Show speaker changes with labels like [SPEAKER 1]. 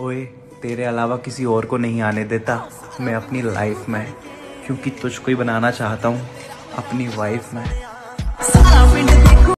[SPEAKER 1] ओए, तेरे अलावा किसी और को नहीं आने देता। मैं अपनी लाइफ में, क्योंकि तुझको ही बनाना चाहता हूँ, अपनी वाइफ में।